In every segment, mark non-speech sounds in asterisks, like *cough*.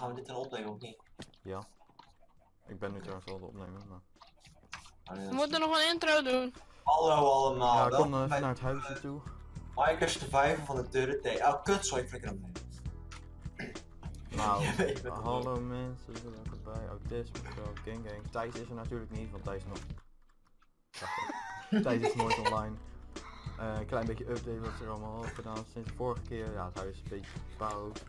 Gaan we dit dan opnemen of niet? Ja. Ik ben nu trouwens wel aan het opnemen, maar... Nee, We is- moeten nog een intro doen. Hallo allemaal, ja, kom bij naar het huisje toe. Minecraft Survival van de derde day. Oh, kut, sorry, ik flikker hem neer. *laughs* Nou, *laughs* Ja, hallo mensen, welkom bij Autisme Show Gang Gang. Thijs is er natuurlijk niet, want Thijs is nog... *laughs* Thijs is nooit online. Eh, een klein beetje update wat er allemaal is gedaan sinds de vorige keer. Ja, het huis is een beetje gebouwd.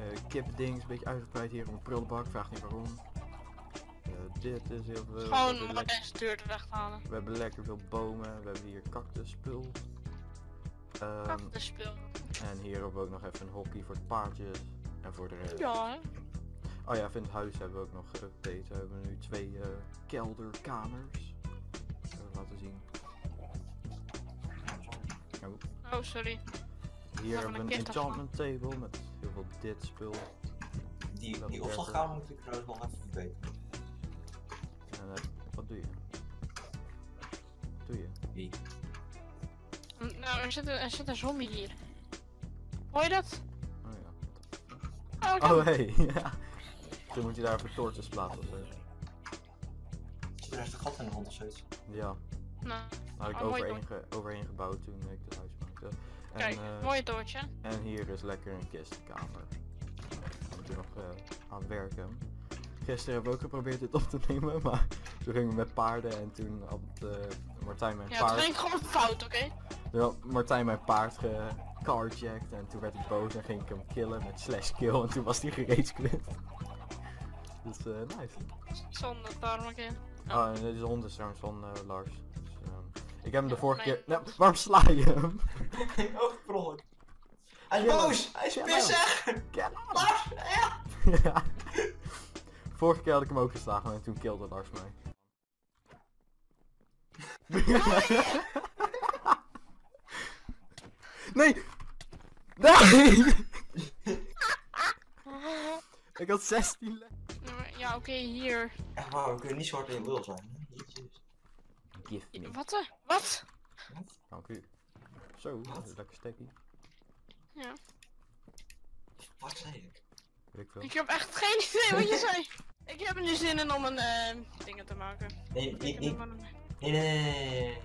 Eh kippending is een beetje uitgebreid hier om de prullenbak, vraag niet waarom. Eh, dit is heel veel. Gewoon lek- deze deur te weghalen. we hebben lekker veel bomen, we hebben hier cactuspul. Ehm, Cactuspul. en hier hebben we ook nog even een hokje voor de paardjes. En voor de rest. Ja? Oh ja, in het huis hebben we ook nog geüpdate. We hebben nu twee eh, kelderkamers. Even laten zien. Oh, Oh, sorry. hier hebben we een een enchantment table met heel veel dit spul. Die, die opslagkamer moet ik trouwens nog even verbeteren. En eh, wat doe je? Wat doe je? Wie? Nou, er zit, een, er zit een zombie hier. Hoor je dat? Oh ja. Oh, Oh hey, *laughs* ja. Toen moet je daar even torches plaatsen of zo. Zit er echt een gat in de grond of zoiets? Ja, Nou, had ik Oh, overheen, ge- overheen gebouwd toen ik het huis maakte. En, kijk, eh, mooi toortje. En hier is lekker een kistkamer. We moeten nog eh, aan werken. Gisteren hebben we ook geprobeerd dit op te nemen, *laughs* maar toen gingen we met paarden en toen had eh, Martijn mijn Ja, het paard... ging gewoon fout, oké? Toen had Martijn mijn paard gecarjacked en toen werd hij boos en ging ik hem killen met slash kill en toen was hij gereedsklipt. *laughs* Dus eh nice. Zonder daarom een keer. Oh, en deze hond is trouwens van Lars. Ik heb hem de Ja, vorige keer... Nou, waarom sla je hem? *laughs* per ongeluk. Hij is boos! Hij is pissig! *laughs* Lars! Ja! Ja. Vorige keer had ik hem ook geslagen en toen killde Lars mij. *laughs* nee! Nee! ik had 16 le- Ja, oké, hier. Echt waar, we kunnen niet zwart in je lul zijn. Me. Wat? eh? Wat? Dank u. Zo, dat is lekker stekkie. Ja. Wat zei ik? Weet ik veel. Ik heb echt geen idee wat je zei. Ik heb nu zin in om een eh dingen te maken. Nee, Ik nee, nee, nee, nee, nee, nee, nee.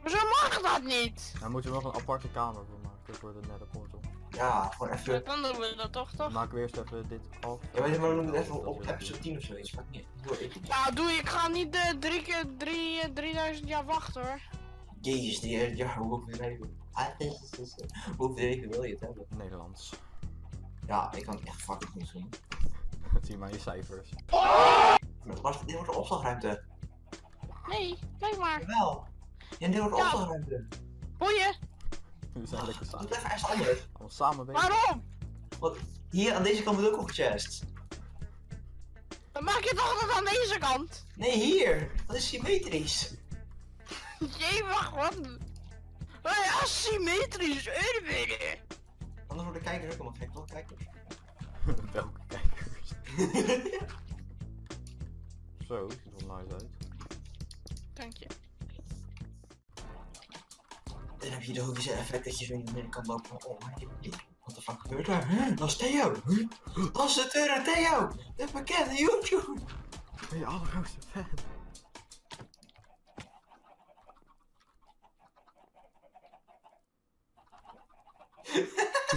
Hoezo mag dat niet? Daar moeten we nog een aparte kamer voor maken voor de nether portal. Ja, gewoon Ja, even... dan doen we dat toch, Dan toch? maken we eerst even dit af. Ja, weet je, maar we doen het even op episode doen. 10 of zoiets. Maakt niet Doe ik niet. Ja, doe, ik ga niet eh, drie keer drie, eh, 3000 jaar wachten hoor. Jezus, die eerste jaar, hoeveel leven... Ah, *laughs* Hoeveel leven wil je het hebben? Nederlands. Ja, ik kan echt fucking goed zien. *laughs* Zie je maar je cijfers. Maar dit wordt een opslagruimte. Nee, kijk maar. Jawel. Ja, dit wordt Ja. opslagruimte. Boeien, *laughs* We zijn lekker Doe samen. het even ergens anders. Allemaal samen bezig. waarom? Want hier aan deze kant moet ook nog chest. Dan maak je toch dat aan deze kant? Nee, hier. Dat is symmetrisch. *laughs* Jee, wacht, wat? Oh ja, symmetrisch, Erwin. Anders worden de kijkers ook allemaal gek, toch? Kijkers. *laughs* Welke kijkers? Zo, ziet er wel nice uit. Dank je. Dan heb je de hoekjes effect dat je zo in de binnenkant loopt van, oh, wat de fuck gebeurt er? Huh? Dat is Theo! Huh? Dat is de tweede Theo! De bekende YouTube! Ik ben je allergrootste fan.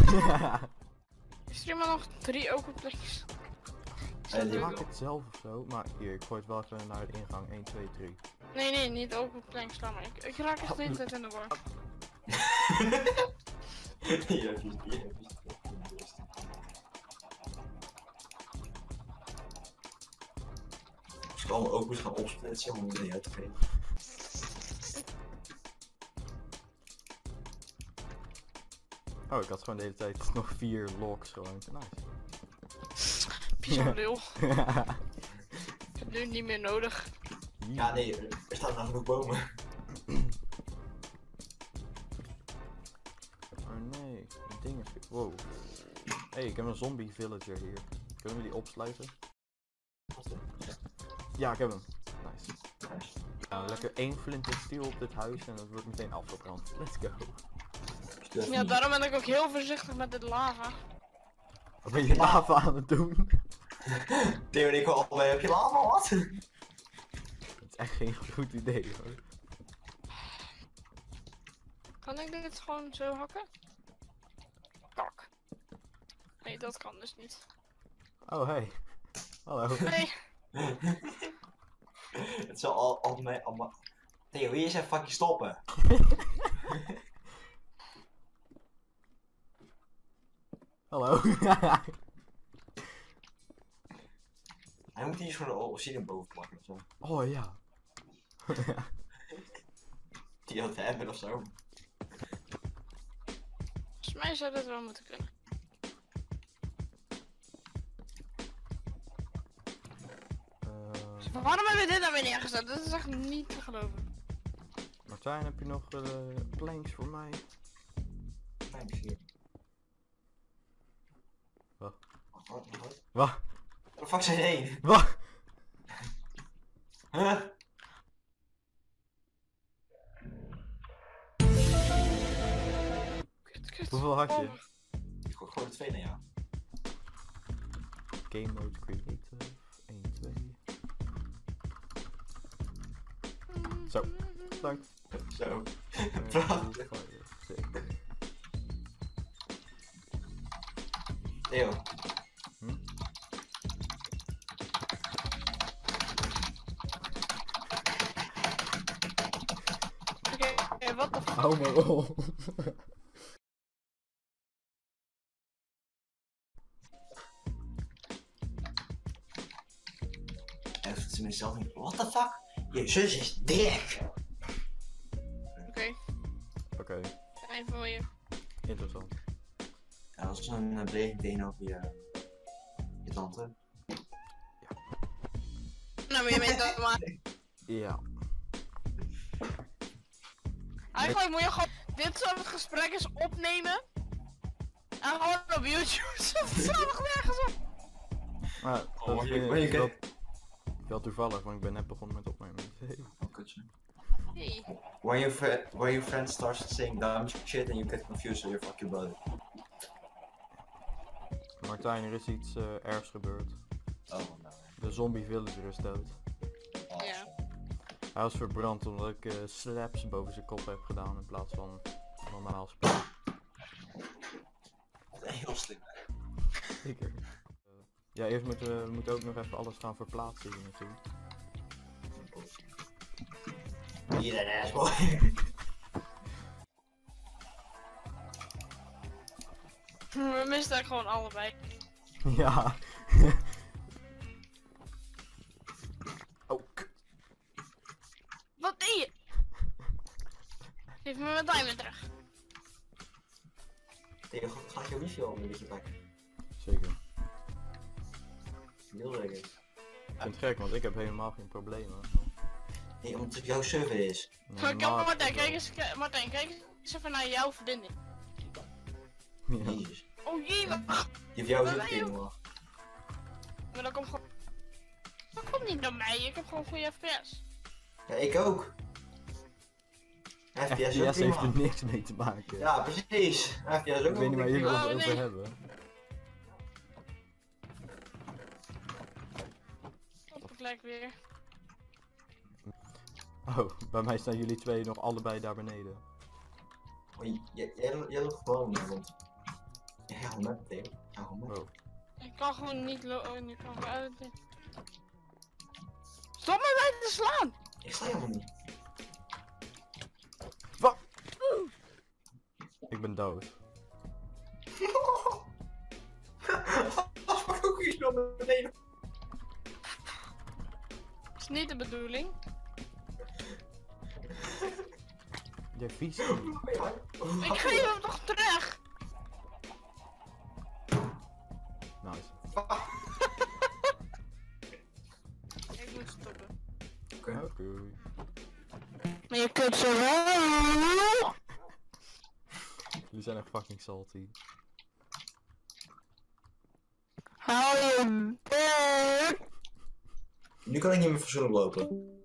*laughs* Ik stream er nog drie openplekjes. Eh, die Je maakt het zelf of zo, maar hier, ik gooi het wel even naar de ingang 1, 2, 3. Nee, nee, niet openplanks, laat maar. Ik, ik raak echt de hele tijd in de war. Je het. Als ik allemaal ook moet gaan opsplitsen om het niet uit te geven. Oh, ik had gewoon de hele tijd nog vier logs gewoon. Nice. *laughs* Pizza lul. *laughs* Nu niet meer nodig. Ja, nee, er er staan nog genoeg bomen. Wow. hey, ik heb een zombie villager hier. Kunnen we die opsluiten? Ja, ik heb hem. Nice. Nou, lekker één flint en steel op dit huis en dat wordt meteen afgebrand. Let's go. Ja, daarom ben ik ook heel voorzichtig met dit lava. Wat ben je lava aan het doen? *laughs* Theo en ik al allebei heb je lava wat? Dat is echt geen goed idee hoor. Kan ik dit gewoon zo hakken? Nee, dat kan dus niet. Oh hey. Hallo. Nee, *laughs* Het zal al, al mijn, allemaal... Theo, hier eens even fucking stoppen. *laughs* Hallo. *laughs* Hij moet hier zo'n obsidian boven plakken of zo. oh ja. Die had hebben of zo. volgens mij zou dat wel moeten kunnen. Waarom hebben we dit nou weer neergezet? Dat is echt niet te geloven. Martijn, heb je nog eh, planks voor mij? Thanks hier. Wat? Wacht, wacht, wacht. Wat? De fuck zijn heen? Wat? Huh? Kut, kut. Hoeveel had je? Oh, Ik gooi gewoon de twee naar jou. Game mode creative. Zo. Dank. Zo. *laughs* Six. Theo. Hm? Oké, wat de fuck? Hou maar op. Even ze mezelf niet. What the fuck? Je zus is dik. Oké, Oké, even voor je. interessant. Ja, dat is een uh, beweging tegen over je, je tante. Nou, maar je bent dat maar. Ja. Eigenlijk moet je gewoon dit soort gesprekken opnemen. En gewoon op YouTube. *laughs* Slaat nog nergens op. Maar Oh, dat maar is wel toevallig, want ik ben net begonnen met opnemen. Hey. Oh. When your, when your friend starts saying dumb shit and you get confused with your fucking brother. Martijn, er is iets eh, ergs gebeurd. Oh, nou. De zombie villager is dood. Oh, Ja. Hij was verbrand omdat ik eh, slaps boven zijn kop heb gedaan in plaats van normaal spelen. Heel slim. Zeker. Ja, eerst moeten we, we moeten ook nog even alles gaan verplaatsen hier naartoe. Hier een assboy. We misten er gewoon allebei. ja. oh, kut. Wat deed je? Geef me mijn diamond terug. Theo, ga ik je wifi al een beetje pakken? Zeker. Heel zeker. Ik vind het gek, want ik heb helemaal geen problemen. Nee, omdat het op jouw server is. Kijk, maar- Martijn, kijk eens, kijk- Martijn, kijk eens even naar jouw verbinding. Ja. Jezus. Oh jee, wat- Die heeft jou tegen maar dat komt gewoon... Dat komt niet door mij, ik heb gewoon goede FPS. Ja, ik ook. FPS ook heeft er niks mee te maken. Ja, precies. FPS ook ik weet niet waar jullie Oh, het over nee. hebben. Op gelijk weer. Oh, bij mij staan jullie twee nog allebei daar beneden. Oh, Jij loopt gewoon niet rond. Ja, gewoon met Theo. Ja, gewoon met. Oh. Ik kan gewoon niet lo- oh, nu kan ik uit. Stop me bij te slaan! Ik sla helemaal niet. Wat? Ik ben dood. Maar ook iets naar beneden. Dat is niet de bedoeling. *laughs* Jij vies. Ik geef hem toch terug! Nice. *laughs* Ik moet stoppen. Oké. Maar je kunt zo Jullie zijn echt fucking salty. Hou je bek! Nu kan ik niet meer verzoenen lopen.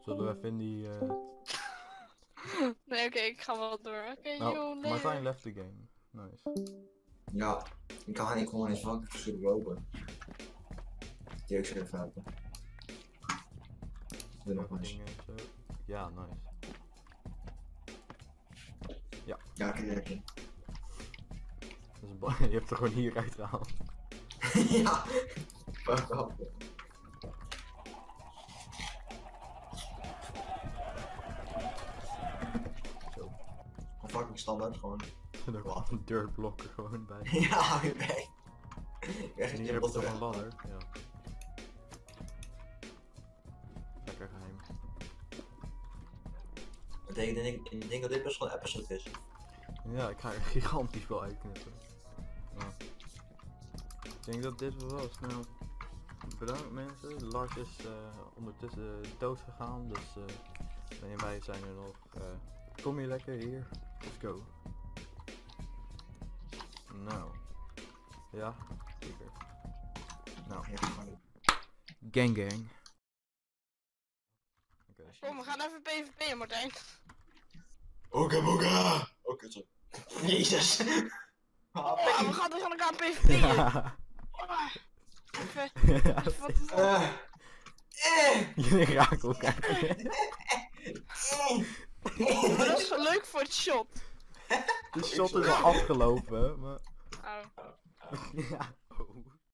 Zullen we even in die... eh, *laughs* Nee, oké, ik ga wel door. Oké, Nou, joh, nee. Martijn left the game. Nice. Ja, ik kan ik kon eens van verschil lopen. Die ook zo even helpen. Doe nog maar eens. Ja, nice. Ja, kijk je. Dat is een ba- *laughs* je hebt er gewoon hier uitgehaald. *laughs* ja. Fuck fucking standaard gewoon. Er zit ook wel *laughs* een gewoon bij. *laughs* ja, hou je. Ik En echt hier heb je toch een ladder? Ja. Lekker geheim. Ik denk, ik, denk, ik denk dat dit best wel een episode is. Ja, ik ga er *laughs* gigantisch wel uitknippen. Ja. Ik denk dat dit wel was. Nou, bedankt mensen. Lars is eh, ondertussen dood gegaan, dus eh en wij zijn er nog. eh, kom je lekker hier? Let's go. Nou. Ja, zeker. Nou, Ja, gang gang. Oké. Kom, we gaan even PvP'en, Martijn. Oké, boga! Oké, zo. *laughs* Jezus! *laughs* Oh, we gaan tegen elkaar PvP'en. Ja. *laughs* Even, Ja, even wat... Eh. Eh. Jullie raken elkaar. Maar dat is wel leuk voor het shot. De shot is al afgelopen, maar... Oh. *laughs* ja.